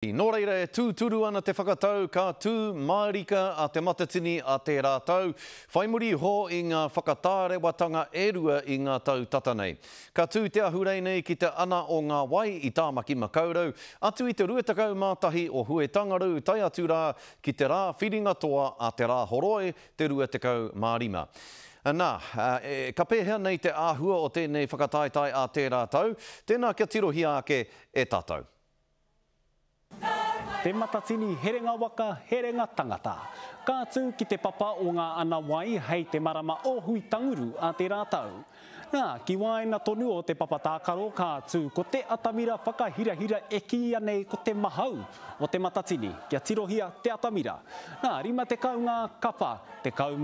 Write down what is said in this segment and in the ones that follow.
Nō reira e tūturu ana te whakatau ka tū mārika a Te Matatini a tērā tau, whai muri iho i ngā whakatārewatanga e rua i ngā tau tata nei. Ka tū te ahurei nei ki te ana o ngā wai i Tāmaki-makau-rau, atu i te 21 o Huetangarau tae atu rā ki te rā whiringa toa a Te Rāhoroi te 25. Nā, ka pēhea nei te āhua o tēnei whakataetae a tērā tau? Tēnā kia tirohia ake e tātou. Te Matatini Herenga Waka, Herenga Tangata. Ka tū ki te papa o ngā ana wai hei te marama o Hui-tanguru a tērā tau. Nā, ki waena tonu o te papa tākaro ka tū ko te atamira whakahirahira e kīia nei ko te mahau o Te Matatini kia tirohia te atamira. Nā, 50 ngā kapa, 13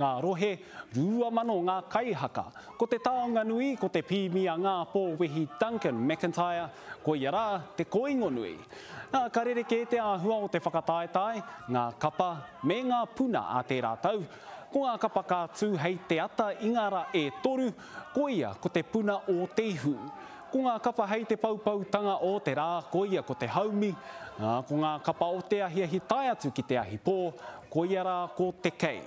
ngā rohe, 2,000 ngā kaihaka, Ko te taonga nui, ko te pīmi a Ngā Pō Wehi Duncan McIntyre, koia rā te kōingo nui. Ā, ka rerekē te āhua o te whakataetae, ngā kapa, me ngā puna a tērā tau. Ko ngā kapa ka tū hei te ata i ngā rā e toru, koia ko te puna o te ihu. Ko ngā kapa hei te poupoutanga o te rā, koia ko te haumi. Ā, ko ngā kapa o te ahiahi tae atu ki te ahi pō, koia rā ko te kei.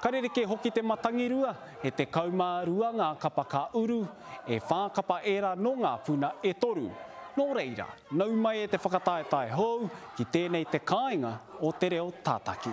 Ka rerekē hoki te matangirua, He tekau mā rua ngā kapa ka uru, e whā kapa ērā nō ngā puna e toru. Nō reira, nau mai e te whakataetae hou ki tēnei te kāinga o te reo tātaki.